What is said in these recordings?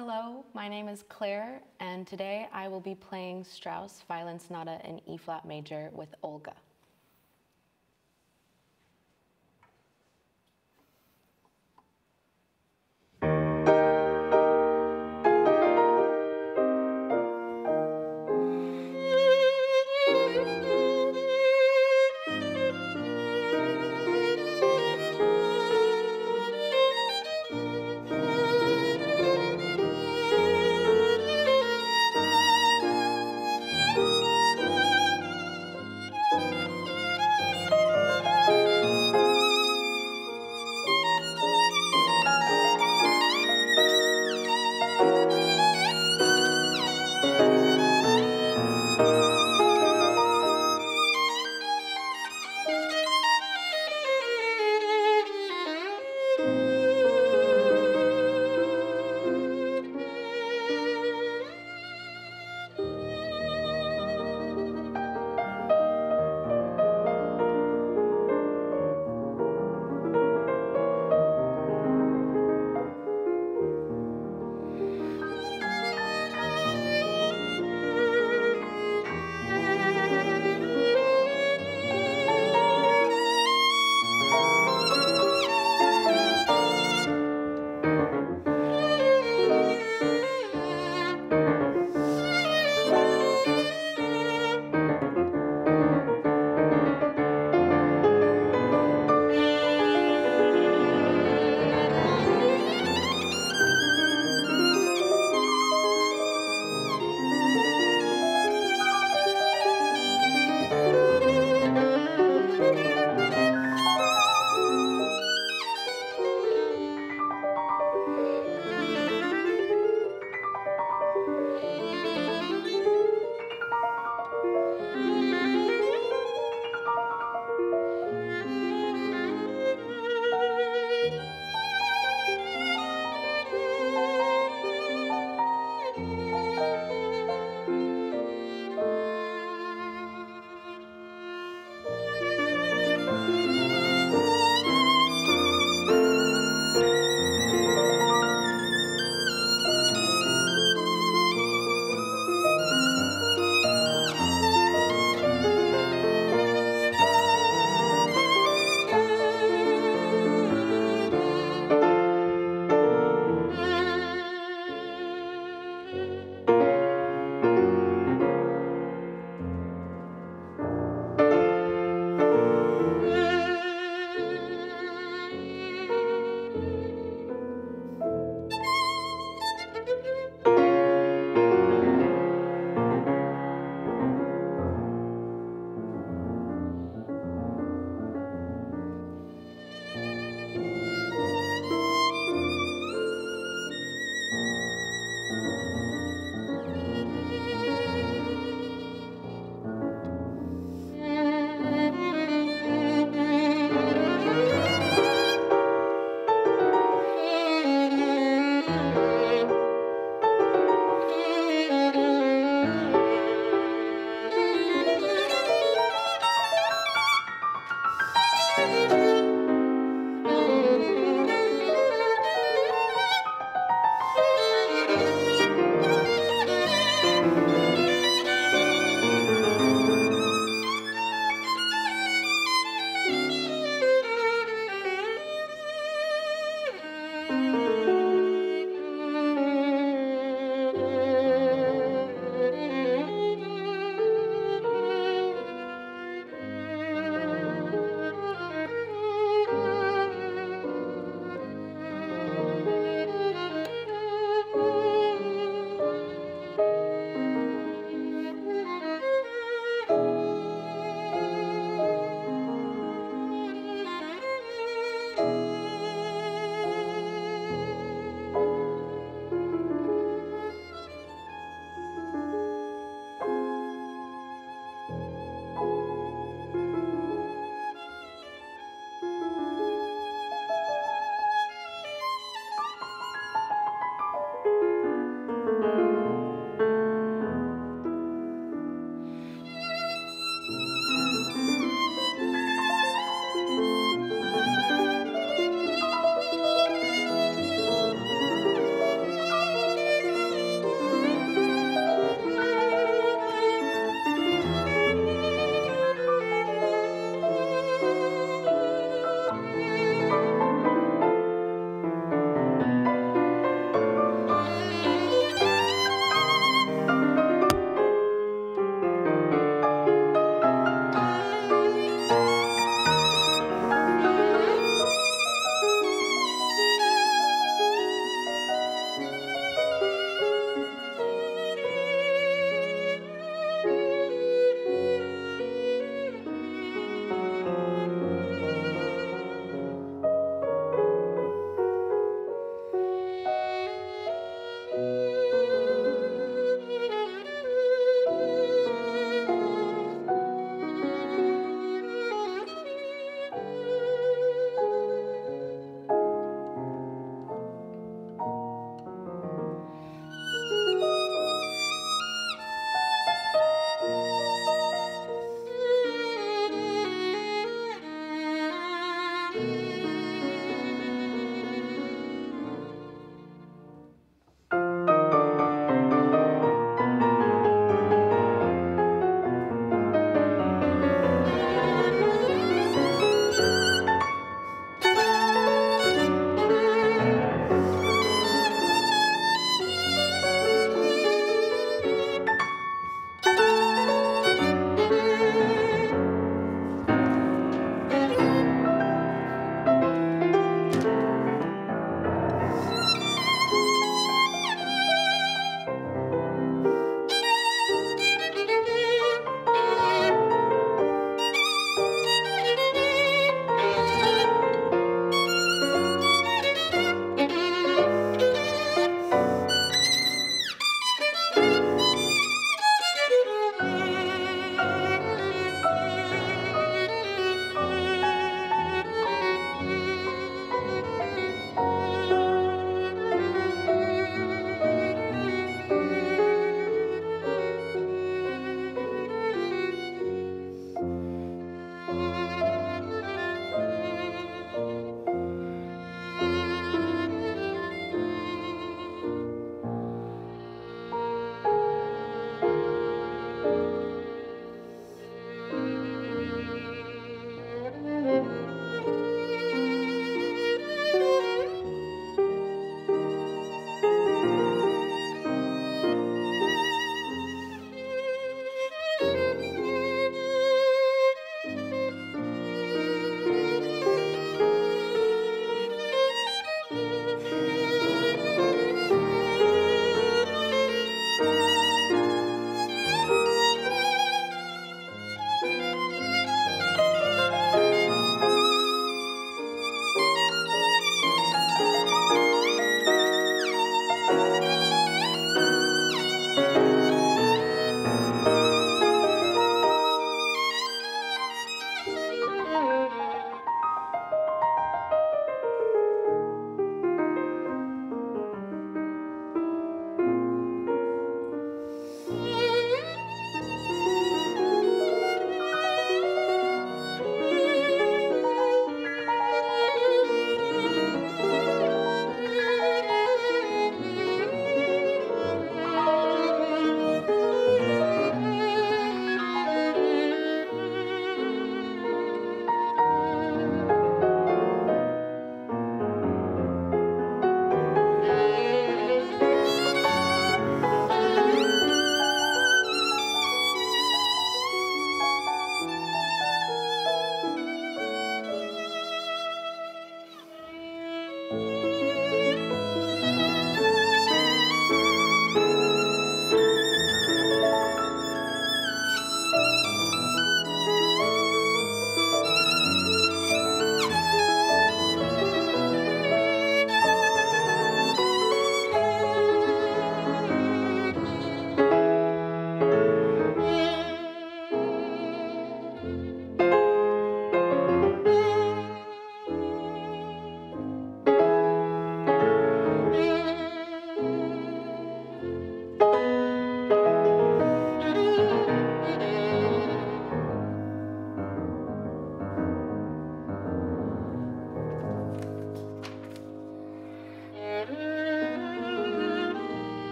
Hello, my name is Claire, and today I will be playing Strauss Violin Sonata in E-flat major with Olga.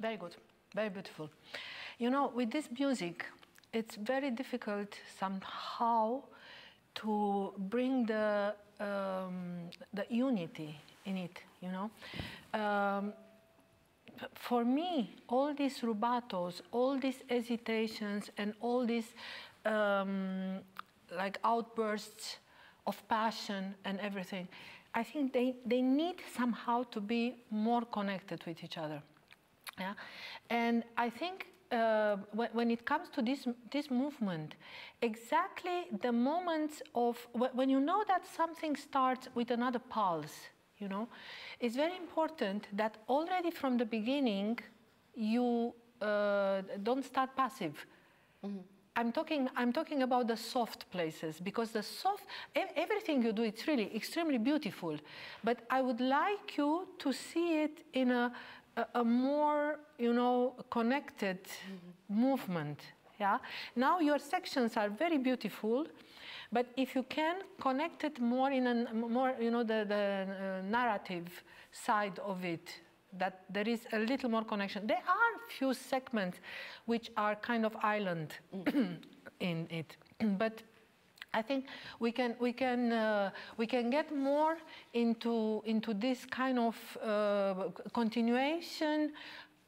Very good, very beautiful. You know, with this music, it's very difficult somehow to bring the um, the unity in it. You know, um, for me, all these rubatos, all these hesitations, and all these um, like outbursts of passion and everything, I think they, they need somehow to be more connected with each other. Yeah? And I think uh, when, when, it comes to this, this movement, exactly the moments of when you know that something starts with another pulse, you know, it's very important that already from the beginning you uh, don't start passive. Mm -hmm. I'm talking, I'm talking about the soft places because the soft, everything you do, it's really extremely beautiful. But I would like you to see it in a, a, a more, you know, connected mm -hmm. movement. Yeah. Now your sections are very beautiful, but if you can connect it more in a more, you know, the, the uh, narrative side of it, that there is a little more connection. There are few segments which are kind of island mm. in it, but I think we can we can uh, we can get more into into this kind of uh, continuation.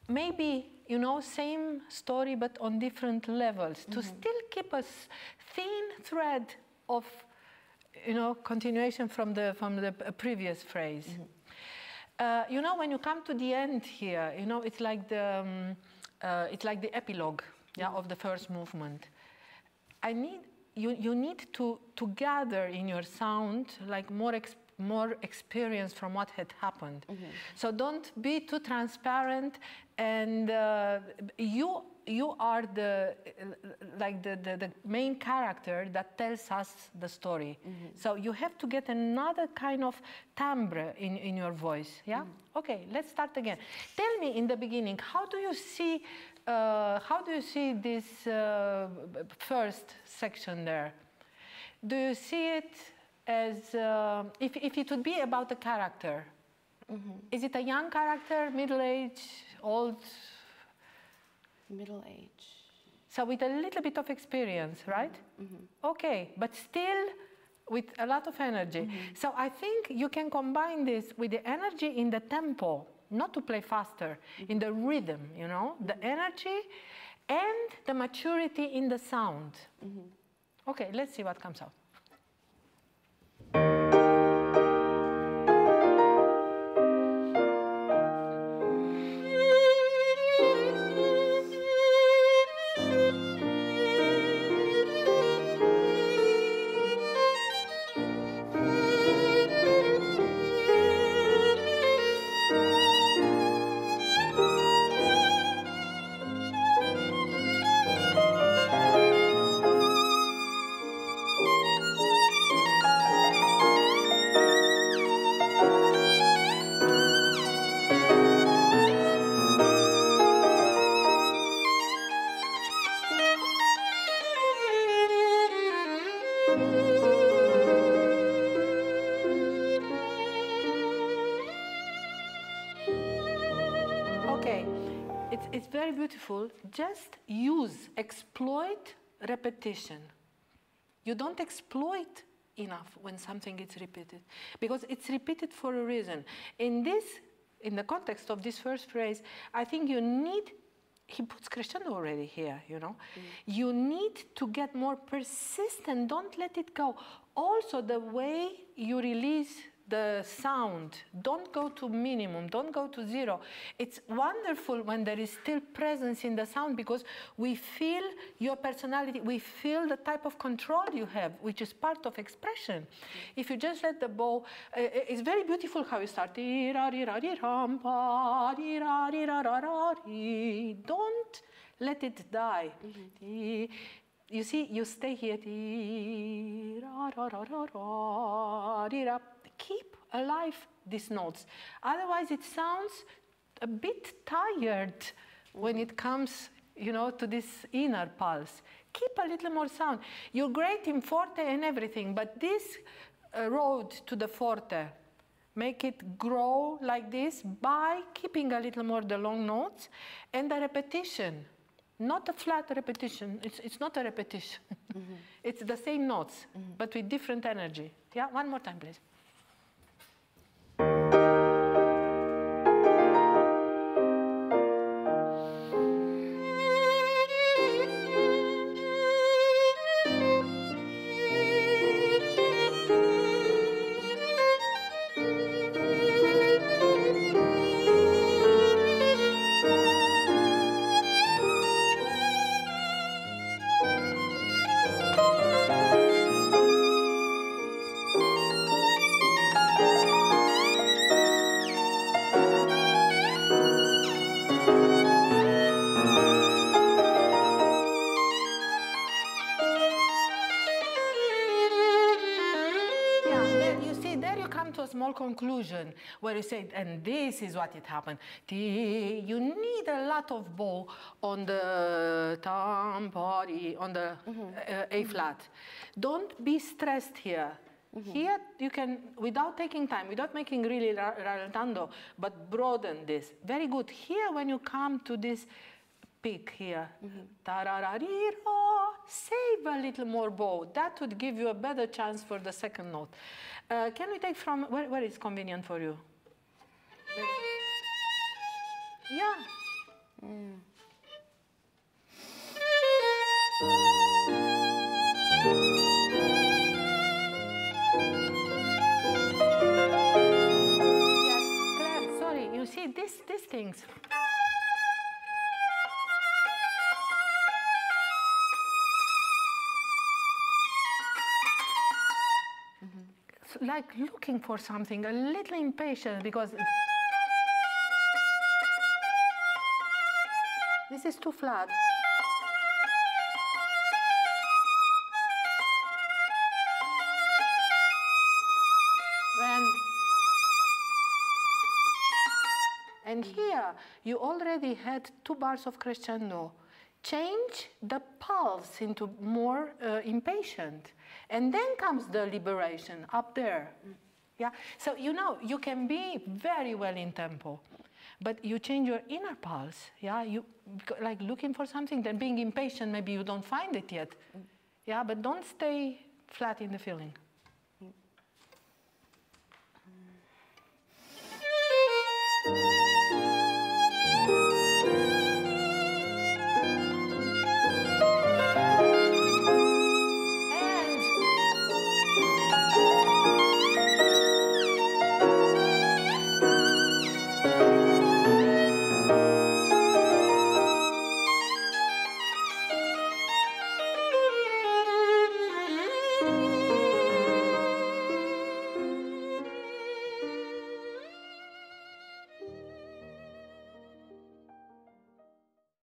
Maybe you know same story but on different levels mm -hmm. to mm-hmm. still keep a thin thread of you know continuation from the from the previous phrase. Mm -hmm. uh, you know when you come to the end here, you know it's like the um, uh, it's like the epilogue yeah, mm -hmm. of the first movement. I need you, you need to, to gather in your sound like more, ex, more experience from what had happened. Mm -hmm. So don't be too transparent and uh, you you are the like the, the, the, main character that tells us the story. Mm -hmm. So you have to get another kind of timbre in, in your voice. Yeah? Mm -hmm. Okay, let's start again. Tell me in the beginning, how do you see uh, how do you see this uh, first section there? Do you see it as, uh, if, if it would be about a character, mm -hmm. is it a young character, middle age, old? Middle age. So with a little bit of experience, right? Mm -hmm. Okay, but still with a lot of energy. Mm -hmm. So I think you can combine this with the energy in the tempo not to play faster, in the rhythm, you know, the energy and the maturity in the sound. Mm -hmm. Okay, let's see what comes out. Very beautiful. Just use, exploit repetition. You don't exploit enough when something is repeated because it's repeated for a reason. In this, in the context of this first phrase, I think you need he puts crescendo already here, you know. Mm. You need to get more persistent. Don't let it go. Also, the way you release the sound. Don't go to minimum, don't go to zero. It's wonderful when there is still presence in the sound because we feel your personality, we feel the type of control you have, which is part of expression. If you just let the bow, uh, it's very beautiful how you start. Don't let it die. Mm -hmm. You see, you stay here keep alive these notes. Otherwise, it sounds a bit tired when it comes, you know, to this inner pulse. Keep a little more sound. You're great in forte and everything, but this uh, road to the forte, make it grow like this by keeping a little more the long notes and the repetition. Not a flat repetition. It's, it's not a repetition. Mm -hmm. it's the same notes, mm -hmm. but with different energy. Yeah, one more time, please. Conclusion where you say, and this is what it happened. You need a lot of bow on the tam body, on the mm -hmm. uh, A flat. Don't be stressed here. Mm -hmm. Here you can, without taking time, without making really rallentando, but broaden this. Very good. Here when you come to this peak here, mm -hmm. Save a little more bow. That would give you a better chance for the second note. Uh, can we take from, where, where is convenient for you? Yeah. Mm. Yes, Claire, sorry, you see, these, these things. Like looking for something, a little impatient because this is too flat. And here you already had two bars of crescendo. Change the pulse into more uh, impatient. And then comes the liberation up there. Yeah. So you know you can be very well in tempo, but you change your inner pulse. Yeah. You like looking for something, then being impatient. Maybe you don't find it yet. Yeah. But don't stay flat in the feeling.